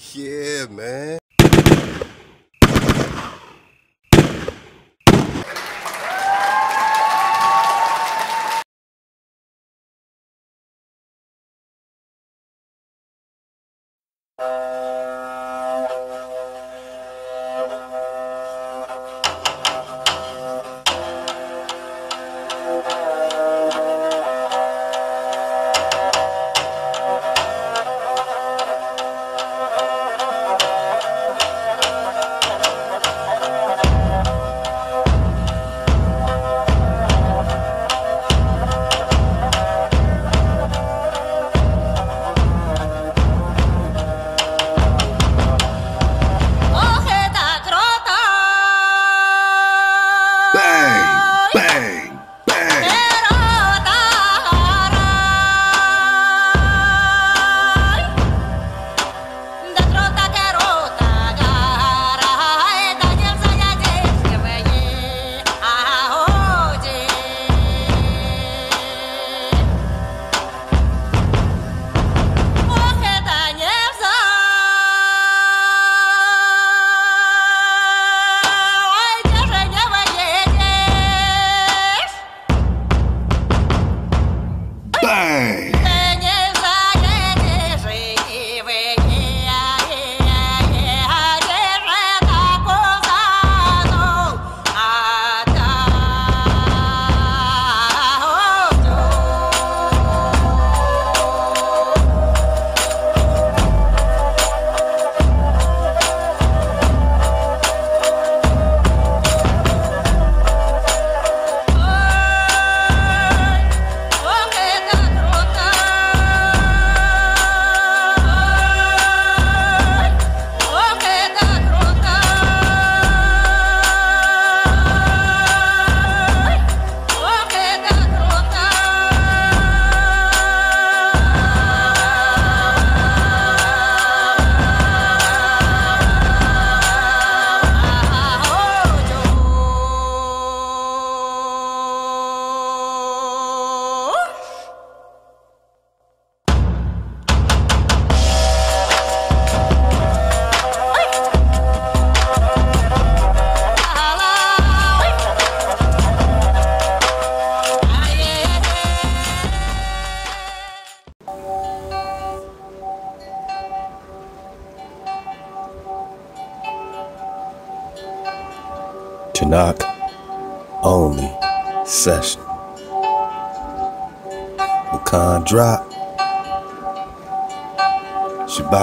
Yeah, man.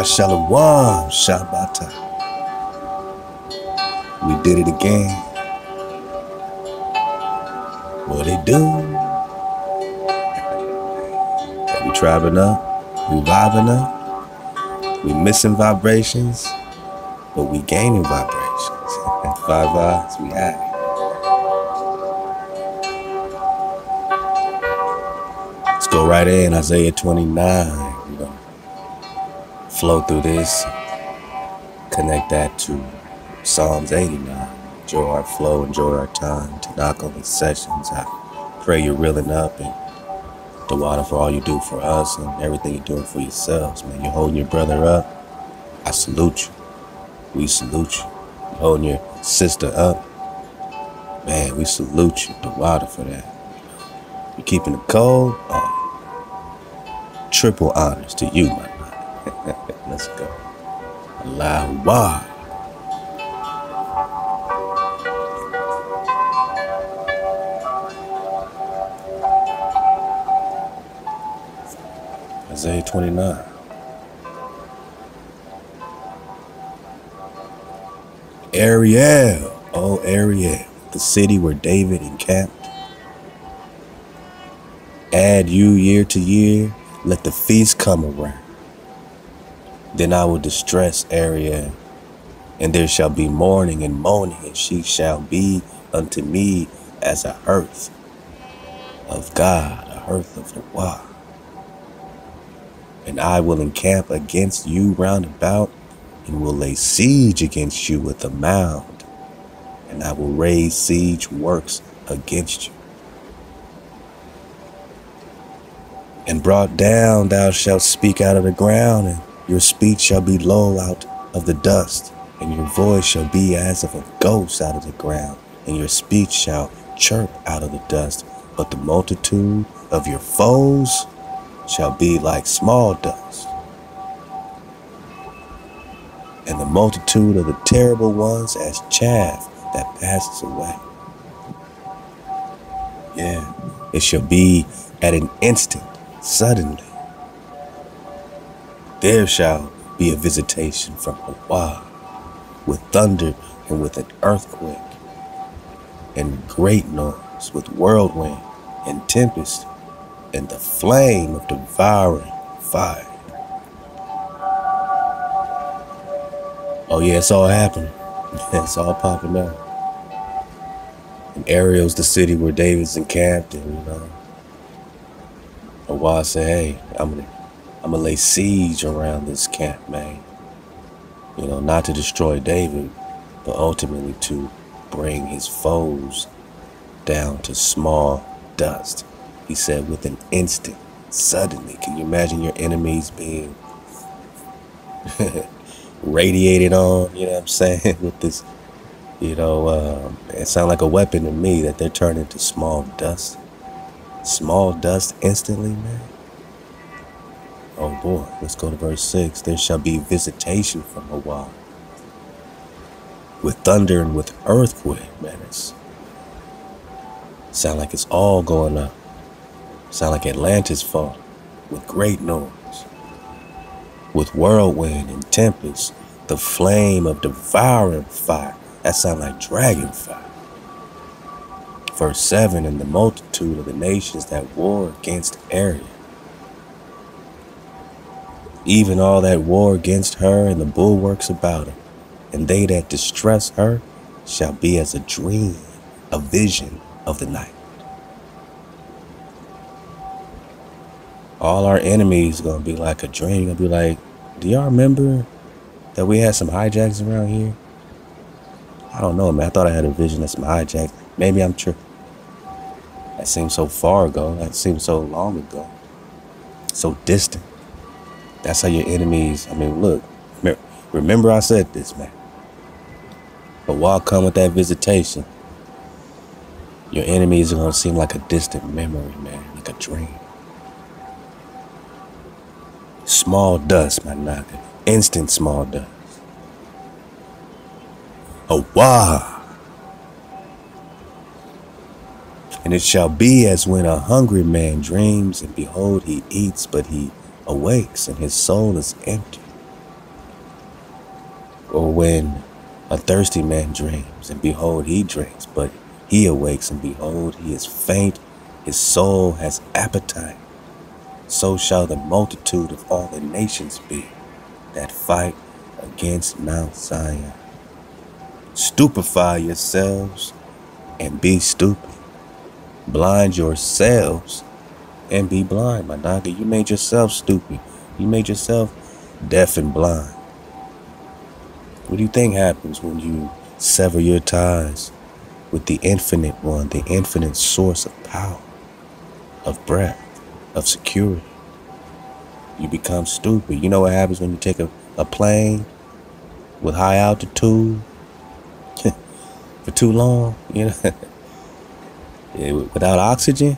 Shalom, Shabbata. We did it again. What it do? we tribing up, we vibing up, we missing vibrations, but we gaining vibrations. Five vibes, we at. Let's go right in, Isaiah 29. Flow through this, connect that to Psalms 89. Enjoy our flow, enjoy our time to knock on these sessions. I pray you're reeling up and the water for all you do for us and everything you're doing for yourselves, man. You're holding your brother up. I salute you. We salute you. You're holding your sister up. Man, we salute you. The water for that. You're keeping it cold. Oh, triple honors to you, brother. Let's go. Allahu Akbar. Isaiah 29. Ariel, oh Ariel, the city where David encamped. Add you year to year, let the feast come around. Then I will distress Ariel, and there shall be mourning and moaning, and she shall be unto me as a hearth of God, a hearth of the Wah. And I will encamp against you round about, and will lay siege against you with a mound, and I will raise siege works against you. And brought down thou shalt speak out of the ground, and Your speech shall be low out of the dust, and your voice shall be as of a ghost out of the ground, and your speech shall chirp out of the dust. But the multitude of your foes shall be like small dust. And the multitude of the terrible ones as chaff that passes away. Yeah, it shall be at an instant, suddenly. There shall be a visitation from Hawa with thunder and with an earthquake and great noise with whirlwind and tempest and the flame of devouring fire. Oh yeah, it's all happening. It's all popping up. And Ariel's the city where David's encamped, and you know, Hawa said, "Hey, I'm gonna, I'm gonna lay siege around this camp, man. You know, not to destroy David, but ultimately to bring his foes down to small dust." He said, with an instant, suddenly. Can you imagine your enemies being radiated on? You know what I'm saying? with this, you know, um, it sounds like a weapon to me that they're into small dust. Small dust instantly, man. Oh boy, let's go to verse 6. There shall be visitation from Hawa with thunder and with earthquake, man. It's sound like it's all going up. Sound like Atlantis fall with great noise. With whirlwind and tempest, the flame of devouring fire. That sound like dragon fire. Verse 7 And the multitude of the nations that war against Ariel. Even all that war against her and the bulwarks about her, and they that distress her shall be as a dream, a vision of the night. All our enemies gonna be like a dream. Gonna be like, do y'all remember that we had some hijacks around here? I don't know, man. I thought I had a vision of some hijacks. Maybe I'm tripping. That seems so far ago. That seems so long ago. So distant. That's how your enemies, I mean, look, remember I said this, man. But while come with that visitation, your enemies are to seem like a distant memory, man, like a dream. Small dust, my nigga. Instant small dust. Oh, wow. And it shall be as when a hungry man dreams, and behold, he eats, but he awakes and his soul is empty. Or when a thirsty man dreams, and behold, he drinks, but he awakes, and behold, he is faint, his soul has appetite. So shall the multitude of all the nations be that fight against Mount Zion. Stupefy yourselves and be stupid. Blind yourselves and be blind, my nigga. You made yourself stupid. You made yourself deaf and blind. What do you think happens when you sever your ties with the infinite one, the infinite source of power, of breath, of security? You become stupid. You know what happens when you take a, a plane with high altitude for too long? You know, without oxygen?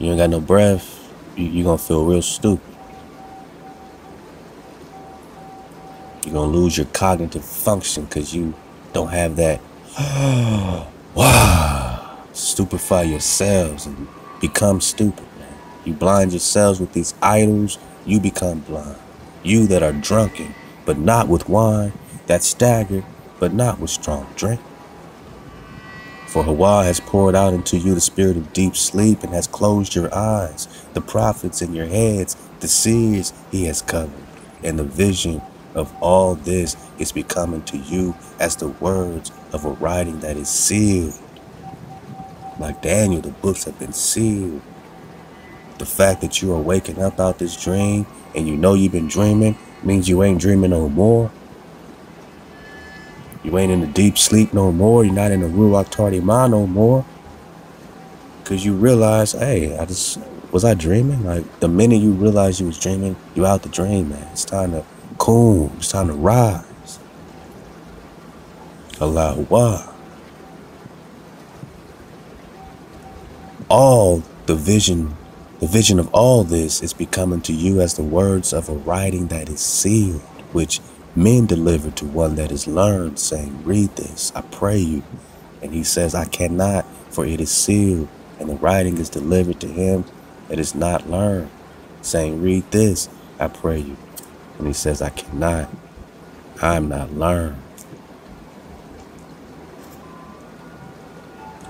You ain't got no breath, you, you're gonna feel real stupid. You're gonna lose your cognitive function because you don't have that wow stupefy yourselves and become stupid, man. You blind yourselves with these idols, you become blind. You that are drunken, but not with wine, that stagger, but not with strong drink. For Hawa has poured out into you the spirit of deep sleep and has closed your eyes, the prophets in your heads, the seers he has covered. And the vision of all this is becoming to you as the words of a writing that is sealed. Like Daniel, the books have been sealed. The fact that you are waking up out this dream and you know you've been dreaming means you ain't dreaming no more. You ain't in the deep sleep no more. You're not in the Ruach Tardima no more. Because you realize, hey, I just, Was I dreaming? Like the minute you realize you was dreaming, you out the dream, man. It's time to cool. It's time to rise. Allahu Akbar. All the vision, the vision of all this is becoming to you as the words of a writing that is sealed, which men deliver to one that is learned, saying, Read this, I pray you. And he says, I cannot, for it is sealed, and the writing is delivered to him that is not learned, saying, Read this, I pray you. And he says, I cannot, I'm not learned.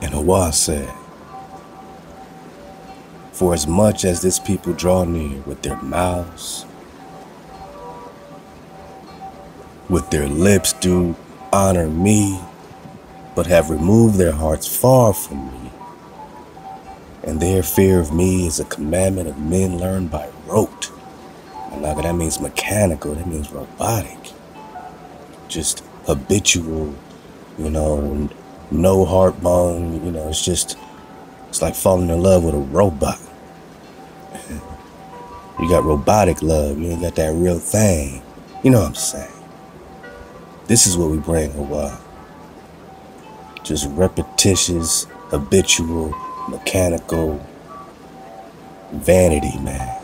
And Allah said, For as much as this people draw near with their mouths, with their lips do honor me, but have removed their hearts far from me. And their fear of me is a commandment of men learned by rote. And like that means mechanical, that means robotic. Just habitual, you know, no heart bone, you know, it's just, it's like falling in love with a robot. you got robotic love, you ain't got that real thing. You know what I'm saying? This is what we bring a while. Just repetitious, habitual, mechanical vanity, man.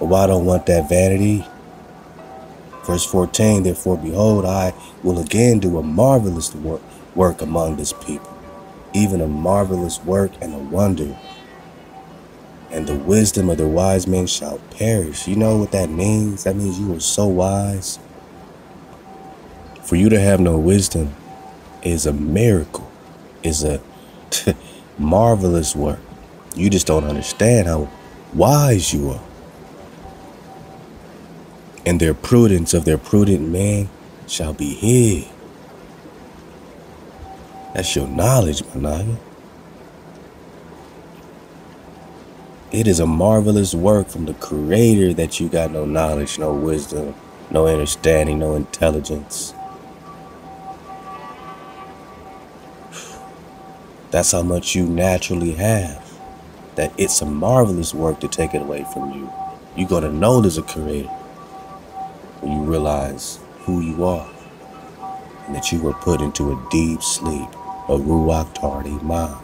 But why don't want that vanity? Verse 14, therefore, behold, I will again do a marvelous work, work among this people, even a marvelous work and a wonder. And the wisdom of the wise men shall perish. You know what that means? That means you are so wise for you to have no wisdom is a miracle, is a marvelous work. You just don't understand how wise you are. And their prudence of their prudent man shall be hid. That's your knowledge, Manaya. It is a marvelous work from the creator that you got no knowledge, no wisdom, no understanding, no intelligence. That's how much you naturally have. That it's a marvelous work to take it away from you. You're going to know there's a creator when you realize who you are and that you were put into a deep sleep, a ruach tardima.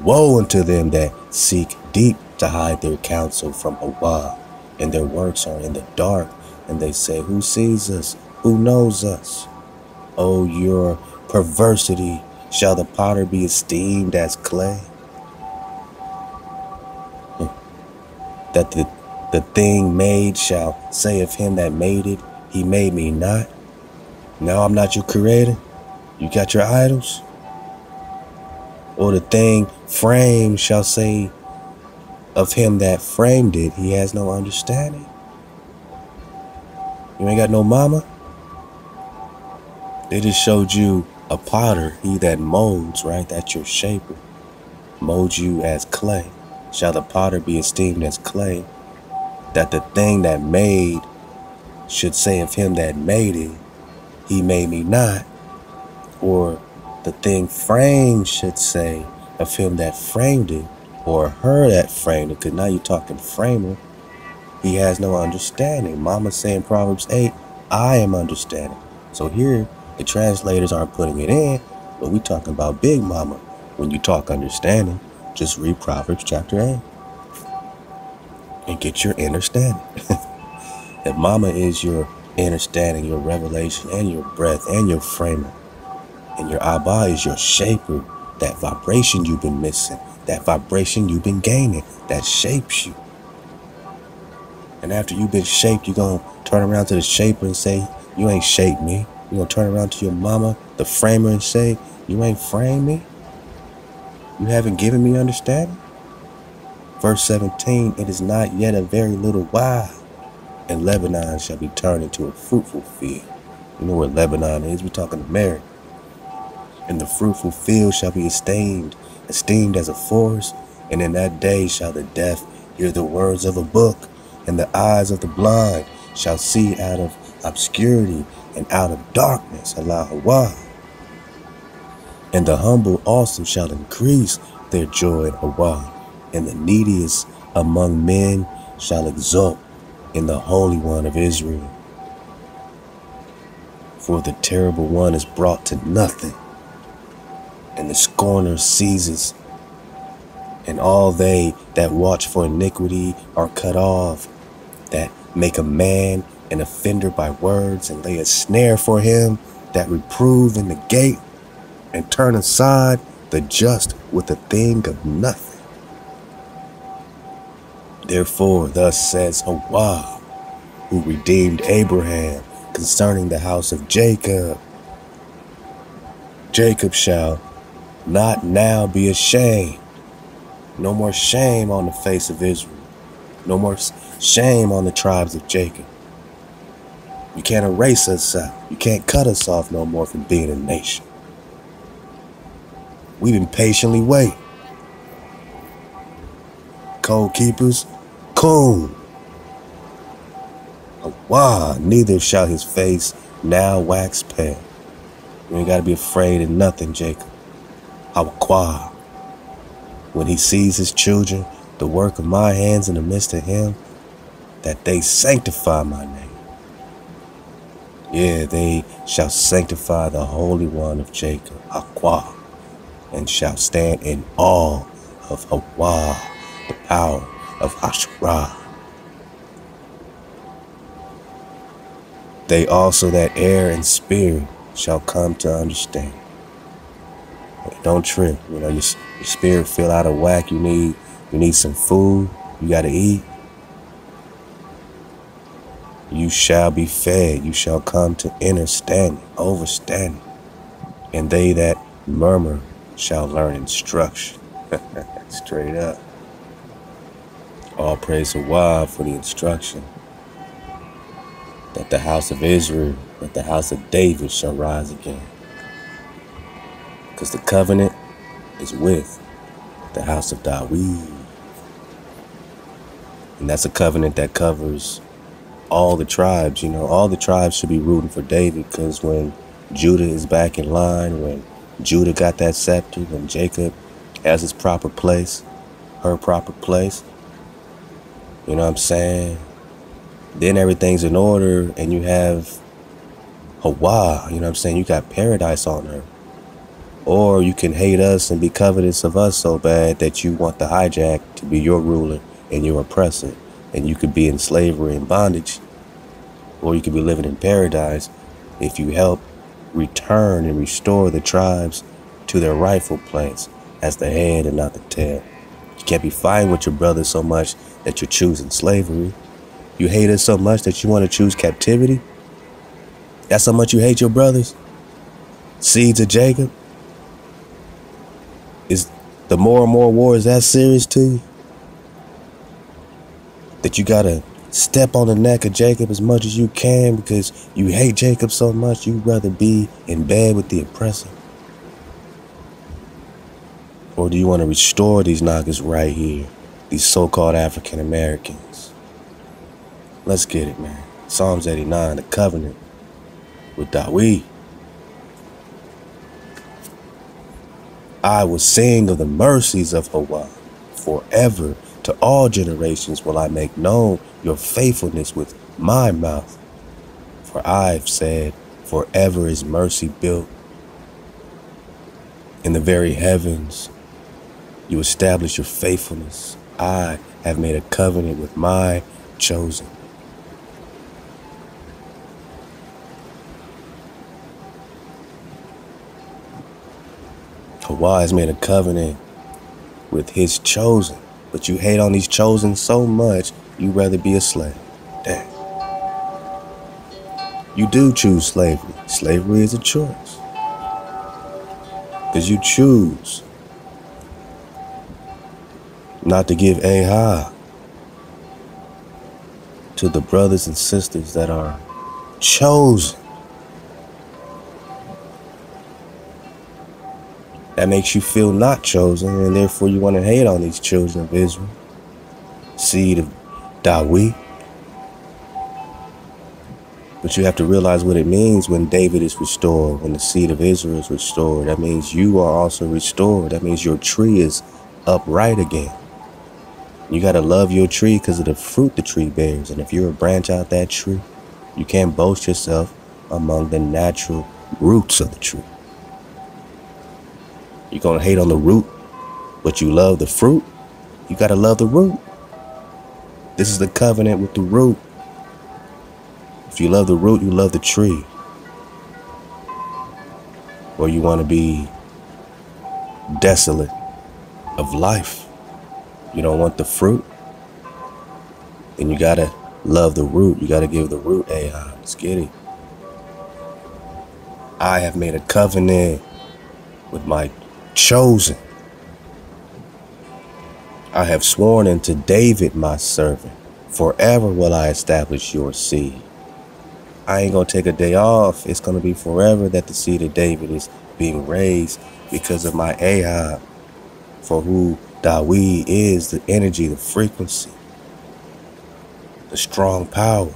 Woe unto them that seek deep to hide their counsel from Allah, and their works are in the dark, and they say, Who sees us? Who knows us? Oh, your perversity Shall the potter be esteemed as clay? That the, the thing made shall say of him that made it, he made me not. Now I'm not your creator. You got your idols? Or the thing framed shall say of him that framed it, he has no understanding. You ain't got no mama? They just showed you a potter, he that molds, right? That's your shaper. Molds you as clay. Shall the potter be esteemed as clay? That the thing that made should say of him that made it, he made me not. Or the thing framed should say of him that framed it, or her that framed it, because now you're talking framer. He has no understanding. Mama saying Proverbs 8, I am understanding. So here, the translators aren't putting it in, but we talking about Big Mama. When you talk understanding, just read Proverbs chapter 8 and get your understanding. that Mama is your understanding, your revelation, and your breath, and your framer. And your Abba is your shaper, that vibration you've been missing, that vibration you've been gaining, that shapes you. And after you've been shaped, you're going to turn around to the shaper and say, You ain't shaped me. You gonna turn around to your mama, the framer, and say, You ain't framed me? You haven't given me understanding? Verse 17, it is not yet a very little while, and Lebanon shall be turned into a fruitful field. You know where Lebanon is? We're talking Mary. And the fruitful field shall be esteemed, esteemed as a forest, and in that day shall the deaf hear the words of a book, and the eyes of the blind shall see out of obscurity, and out of darkness, Allah And the humble also shall increase their joy Allah, and the neediest among men shall exult in the Holy One of Israel. For the terrible one is brought to nothing, and the scorner seizes, and all they that watch for iniquity are cut off, that make a man an offender by words, and lay a snare for him that reprove in the gate, and turn aside the just with a thing of nothing. Therefore, thus says Yahweh, who redeemed Abraham concerning the house of Jacob. Jacob shall not now be ashamed. No more shame on the face of Israel. No more shame on the tribes of Jacob. You can't erase us out. You can't cut us off no more from being a nation. We've been patiently waiting. Code keepers, coon. Wah, neither shall his face now wax pale. You ain't gotta be afraid of nothing, Jacob. Hawakwa. When he sees his children, the work of my hands in the midst of him, that they sanctify my name. Yeah, they shall sanctify the Holy One of Jacob, Aqua, and shall stand in awe of Hawa, the power of Asherah. They also that err in spirit shall come to understand. Don't trip. You know, your, your spirit feel out of whack. You need you need some food. You gotta eat. You shall be fed. You shall come to understanding, overstanding. And they that murmur shall learn instruction. Straight up. All praise to God for the instruction that the house of Israel, that the house of David shall rise again. Because the covenant is with the house of David. And that's a covenant that covers all the tribes. You know, all the tribes should be rooting for David because when Judah is back in line, when Judah got that scepter, when Jacob has his proper place, her proper place, you know what I'm saying? Then everything's in order and you have Hawa, you know what I'm saying? You got paradise on her. Or you can hate us and be covetous of us so bad that you want the hijack to be your ruler and your oppressor. And you could be in slavery and bondage. Or you could be living in paradise if you help return and restore the tribes to their rightful place as the head and not the tail. You can't be fighting with your brother so much that you're choosing slavery. You hate us so much that you want to choose captivity. That's how much you hate your brothers. Seeds of Jacob. Is the more and more war is that serious to you? That you gotta step on the neck of Jacob as much as you can because you hate Jacob so much you'd rather be in bed with the oppressor? Or do you want to restore these knockers right here? these so-called African Americans. Let's get it, man. Psalms 89, the covenant with Dawi. I will sing of the mercies of Hawa forever. To all generations will I make known your faithfulness with my mouth. For I've said, forever is mercy built in the very heavens. You establish your faithfulness I have made a covenant with my chosen. Hawa has made a covenant with his chosen, but you hate on these chosen so much, you'd rather be a slave. Damn. You do choose slavery. Slavery is a choice. Because you choose not to give a to the brothers and sisters that are chosen. That makes you feel not chosen, and therefore you want to hate on these children of Israel, seed of Dawi. But you have to realize what it means when David is restored, when the seed of Israel is restored. That means you are also restored. That means your tree is upright again. You gotta love your tree because of the fruit the tree bears. And if you're a branch out that tree, you can't boast yourself among the natural roots of the tree. You're gonna hate on the root, but you love the fruit. You gotta love the root. This is the covenant with the root. If you love the root, you love the tree. Or you want to be desolate of life. You don't want the fruit. Then you gotta love the root. You gotta give the root a uh, let's. I have made a covenant with my chosen. I have sworn unto David, my servant, forever will I establish your seed. I ain't gonna take a day off. It's gonna be forever that the seed of David is being raised because of my Ahab, for who Dawid is the energy, the frequency, the strong power.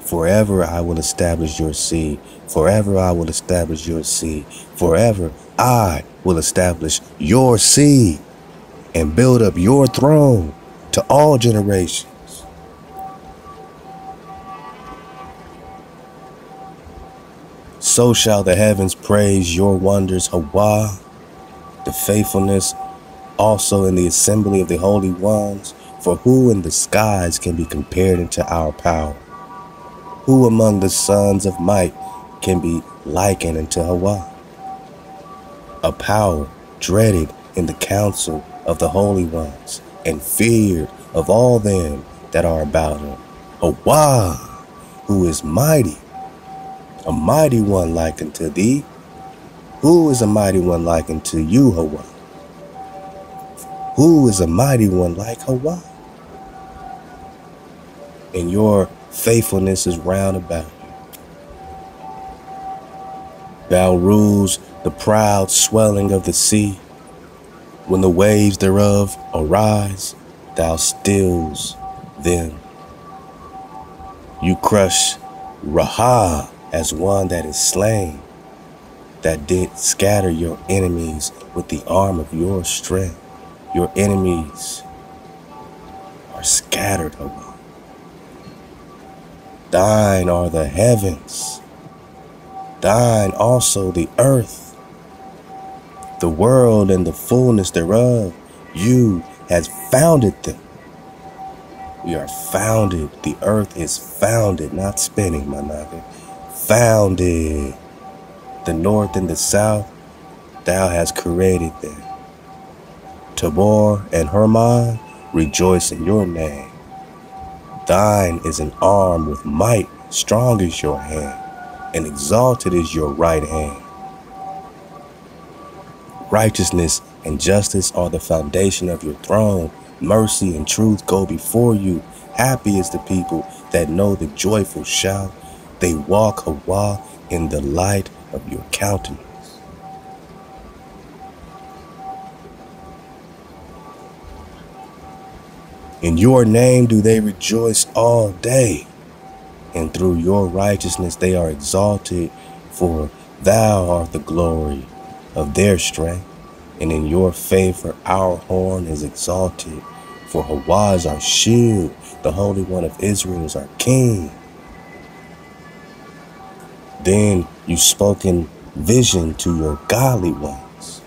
Forever I will establish your seed. Forever I will establish your seed. Forever I will establish your seed and build up your throne to all generations. So shall the heavens praise your wonders, Hawa, the faithfulness also in the assembly of the holy ones. For who in the skies can be compared unto our power? Who among the sons of might can be likened unto Hawa? A power dreaded in the council of the holy ones and feared of all them that are about him. Hawa, who is mighty, a mighty one like unto thee. Who is a mighty one like unto you, Hawa? Who is a mighty one like Hawa? And your faithfulness is round about. Thou rules the proud swelling of the sea. When the waves thereof arise, thou stills them. You crush Rahab as one that is slain, that did scatter your enemies with the arm of your strength. Your enemies are scattered, O Thine are the heavens, thine also the earth, the world and the fullness thereof. You has founded them. We are founded. The earth is founded, not spinning, my nigga. Founded. The north and the south, thou hast created them. Tabor and Hermon, rejoice in your name. Thine is an arm with might, strong is your hand, and exalted is your right hand. Righteousness and justice are the foundation of your throne. Mercy and truth go before you. Happy is the people that know the joyful shout. They walk Hawa in the light of your countenance. In your name do they rejoice all day, and through your righteousness they are exalted, for thou art the glory of their strength, and in your favor our horn is exalted. For Hawa is our shield, the Holy One of Israel is our King. Then you spoke in vision to your godly ones,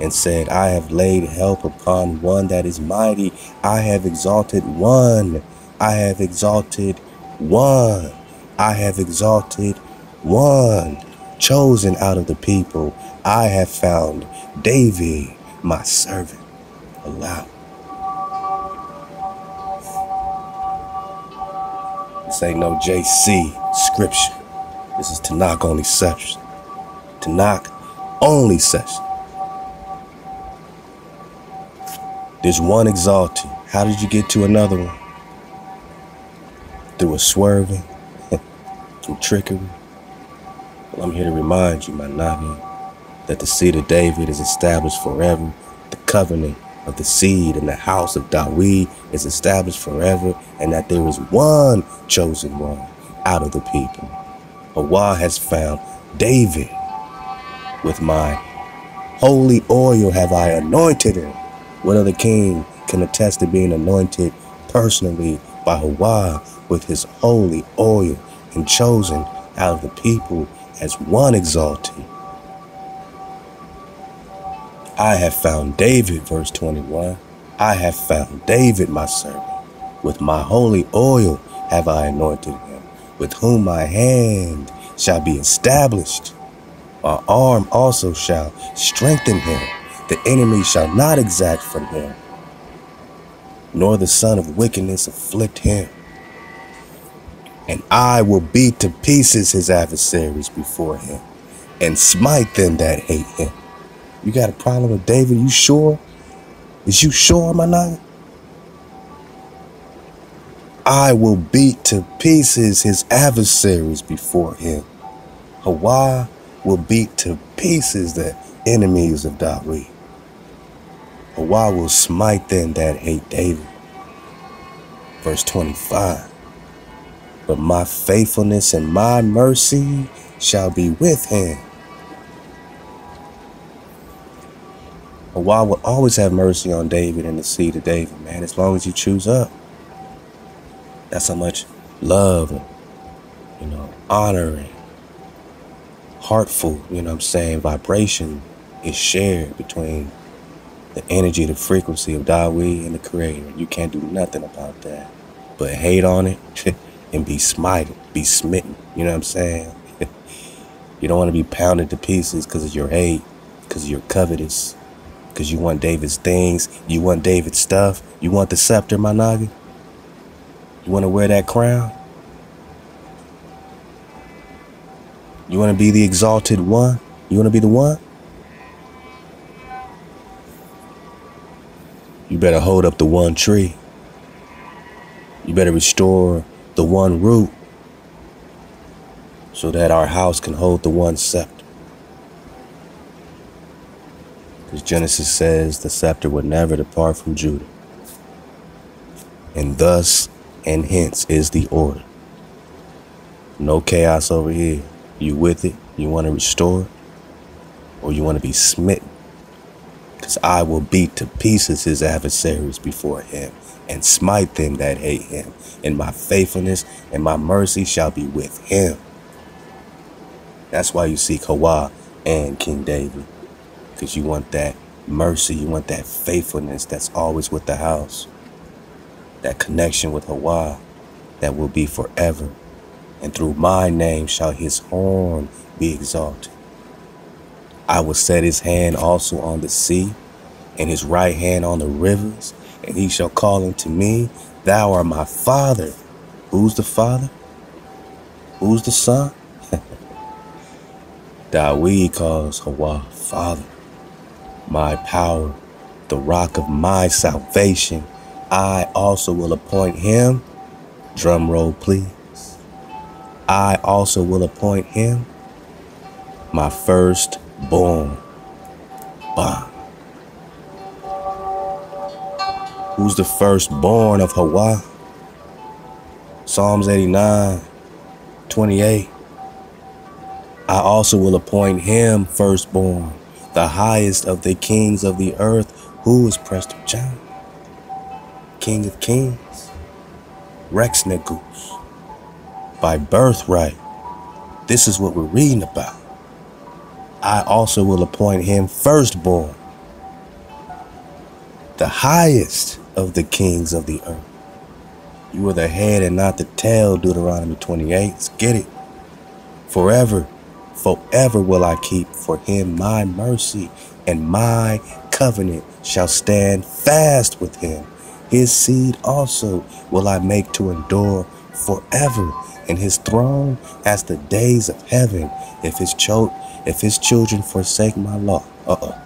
and said, I have laid help upon one that is mighty. I have exalted one. I have exalted one. I have exalted one chosen out of the people, I have found David, my servant. Allow. This ain't no JC scripture. This is Tanakh only session. Tanakh only session. There's one exalted. How did you get to another one? Through a swerving, through trickery, well, I'm here to remind you, my Navi, that the seed of David is established forever. The covenant of the seed in the house of Dawid is established forever, and that there is one chosen one out of the people. Hawa has found David. With my holy oil have I anointed him. What other king can attest to being anointed personally by with his holy oil and chosen out of the people as one exalted. I have found David, verse 21. I have found David, my servant. With my holy oil have I anointed him, with whom my hand shall be established. My arm also shall strengthen him. The enemy shall not exact from him, nor the son of wickedness afflict him. And I will beat to pieces his adversaries before him, and smite them that hate him. You got a problem with David? You sure? Is you sure, my nigga? I will beat to pieces his adversaries before him. Hawa will beat to pieces the enemies of Dawid. Hawa will smite them that hate David. Verse 25. But my faithfulness and my mercy shall be with him. Hawa will always have mercy on David and the seed of David, man, as long as you choose up. That's how much love and, you know, honor and heartful, you know I'm saying, vibration is shared between the energy, the frequency of Dawid and the creator. You can't do nothing about that. But hate on it and be smited, be smitten. You know what I'm saying? you don't want to be pounded to pieces because of your hate, because you're covetous, because you want David's things, you want David's stuff, you want the scepter, my noggin. You want to wear that crown? You want to be the exalted one? You want to be the one? You better hold up the one tree. You better restore the one root so that our house can hold the one scepter. Because Genesis says the scepter would never depart from Judah. And thus and hence is the order. No chaos over here. You with it? You want to restore? Or you want to be smitten? Because I will beat to pieces his adversaries before him and smite them that hate him. And my faithfulness and my mercy shall be with him. That's why you seek Hawa and King David. Because you want that mercy, you want that faithfulness that's always with the house that connection with Hawa that will be forever. And through my name shall his horn be exalted. I will set his hand also on the sea, and his right hand on the rivers, and he shall call unto me, Thou art my father. Who's the father? Who's the son? Dawid calls Hawa father, my power, the rock of my salvation, I also will appoint him. Drum roll, please. I also will appoint him my firstborn. Bah. Who's the firstborn of Hawaii? Psalms 89, 28. I also will appoint him firstborn, the highest of the kings of the earth, who is Prester John. King of Kings, Rex Negus, by birthright. This is what we're reading about. I also will appoint him firstborn, the highest of the kings of the earth. You are the head and not the tail, Deuteronomy 28. Let's get it. Forever, forever will I keep for him my mercy, and my covenant shall stand fast with him his seed also will I make to endure forever, and his throne as the days of heaven. If his cho- if his children forsake my law, uh oh.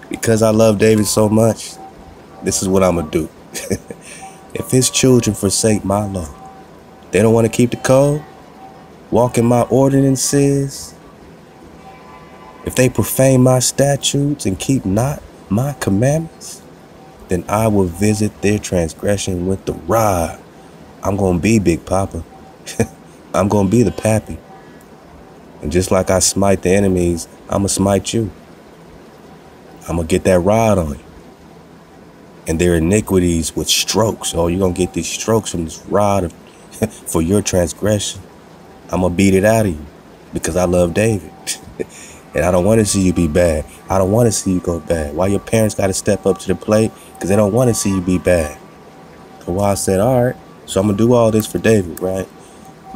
because I love David so much, this is what I'm gonna do. if his children forsake my law, they don't want to keep the code, walk in my ordinances. If they profane my statutes and keep not my commandments, then I will visit their transgression with the rod. I'm going to be Big Papa. I'm going to be the pappy. And just like I smite the enemies, I'm going to smite you. I'm going to get that rod on you. and their iniquities with strokes. Oh, you're going to get these strokes from this rod of, for your transgression. I'm going to beat it out of you because I love David. and I don't want to see you be bad. I don't want to see you go bad. Why your parents got to step up to the plate? Because they don't want to see you be bad. So why I said, all right, so I'm going to do all this for David, right?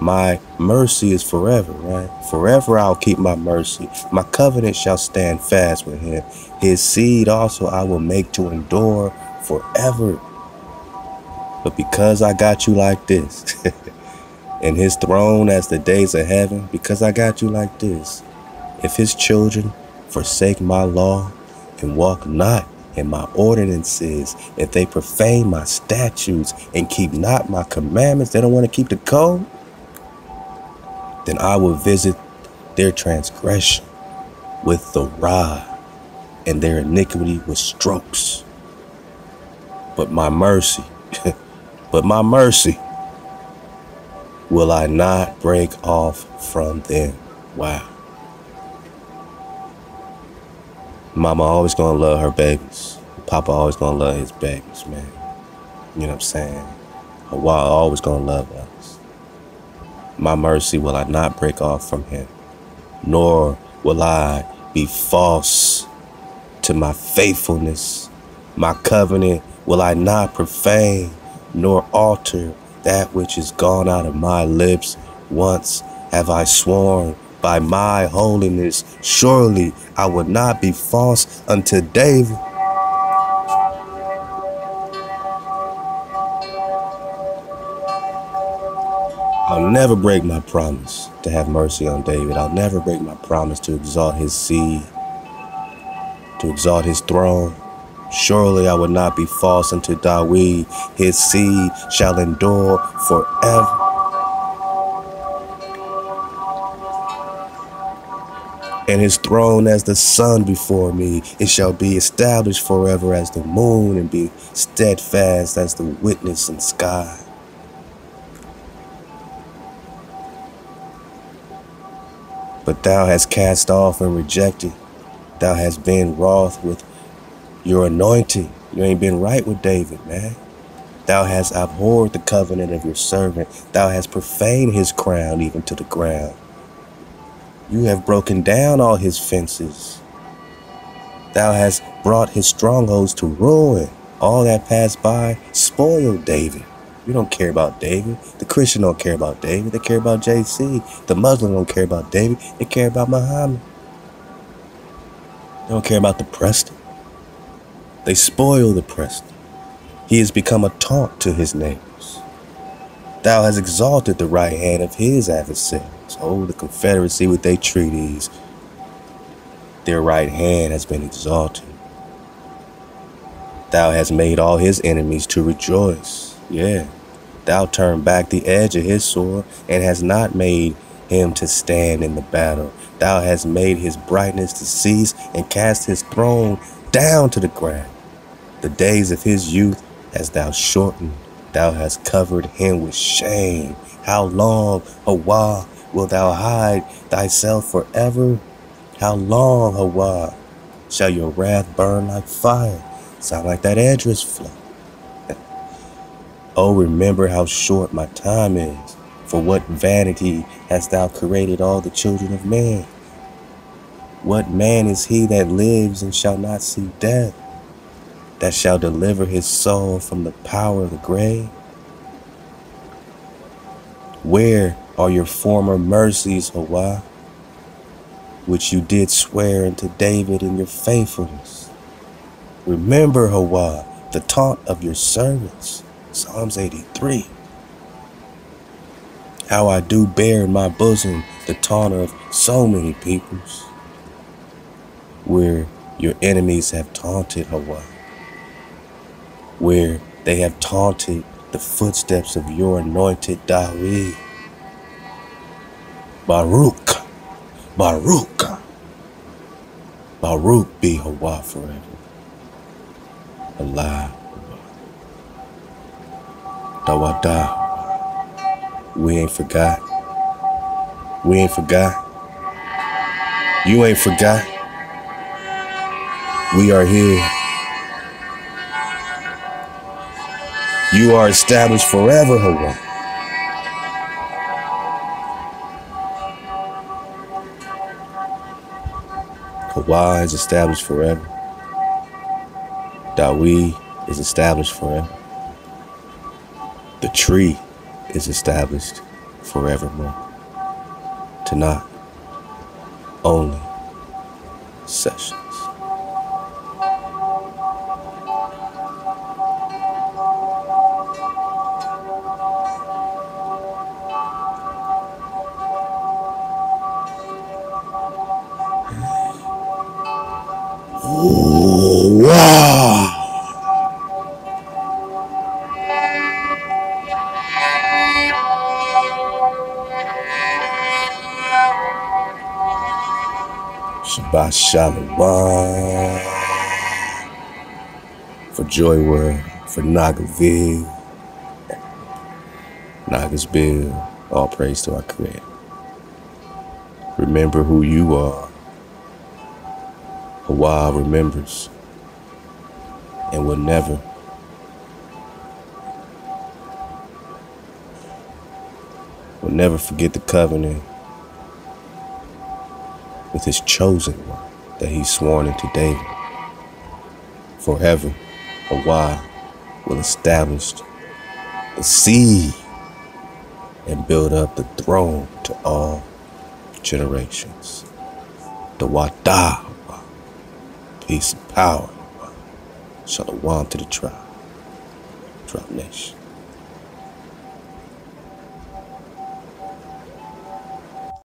My mercy is forever, right? Forever I'll keep my mercy. My covenant shall stand fast with him. His seed also I will make to endure forever. But because I got you like this, and his throne as the days of heaven, because I got you like this, if his children forsake my law and walk not in my ordinances, if they profane my statutes and keep not my commandments, they don't want to keep the code, then I will visit their transgression with the rod and their iniquity with strokes. But my mercy, but my mercy will I not break off from them. Wow. Mama always gonna love her babies. Papa always gonna love his babies, man. You know what I'm saying? Hawa always gonna love us. My mercy will I not break off from him, nor will I be false to my faithfulness. My covenant will I not profane, nor alter that which is gone out of my lips. Once have I sworn by my holiness. Surely I will not be false unto David. I'll never break my promise to have mercy on David. I'll never break my promise to exalt his seed, to exalt his throne. Surely I would not be false unto David. His seed shall endure forever. and his throne as the sun before me. It shall be established forever as the moon and be steadfast as the witness in sky. But thou hast cast off and rejected. Thou hast been wroth with your anointing. You ain't been right with David, man. Thou hast abhorred the covenant of your servant. Thou hast profaned his crown even to the ground. You have broken down all his fences. Thou hast brought his strongholds to ruin. All that passed by spoiled David. You don't care about David. The Christian don't care about David. They care about JC. The Muslim don't care about David. They care about Muhammad. They don't care about the Preston. They spoil the Preston. He has become a taunt to his neighbors. Thou hast exalted the right hand of his adversaries. Oh, the Confederacy with their treaties. Their right hand has been exalted. Thou hast made all his enemies to rejoice. Yeah. Thou turned back the edge of his sword and has not made him to stand in the battle. Thou hast made his brightness to cease and cast his throne down to the ground. The days of his youth hast thou shortened. Thou hast covered him with shame. How long, a while, Wilt thou hide thyself forever? How long, Hawa, shall your wrath burn like fire? Sound like that Esdras flow. Oh, remember how short my time is. For what vanity hast thou created all the children of man? What man is he that lives and shall not see death, that shall deliver his soul from the power of the grave? Where are your former mercies, Hawa, which you did swear unto David in your faithfulness. Remember, Hawa, the taunt of your servants. Psalms 83. How I do bear in my bosom the taunt of so many peoples, where your enemies have taunted Hawa, where they have taunted the footsteps of your anointed David. Baruch, Baruch, Baruch be Hawa forever. Allah, Dawada. We ain't forgot. We ain't forgot. You ain't forgot. We are here. You are established forever, Hawaii. Hawaii is established forever. Dawi is established forever. The tree is established forevermore. Tonight, only sessions. Shabbat Shalom for JoiWorld, for Nagaville, Nagasville. All praise to our Creator. Remember who you are. Hawa remembers and will never will never forget the covenant with his chosen one that he's sworn into David. Forever, Hawa will establish the seed and build up the throne to all generations. The Wada, peace and power. Shalom to the tribe, tribe nation.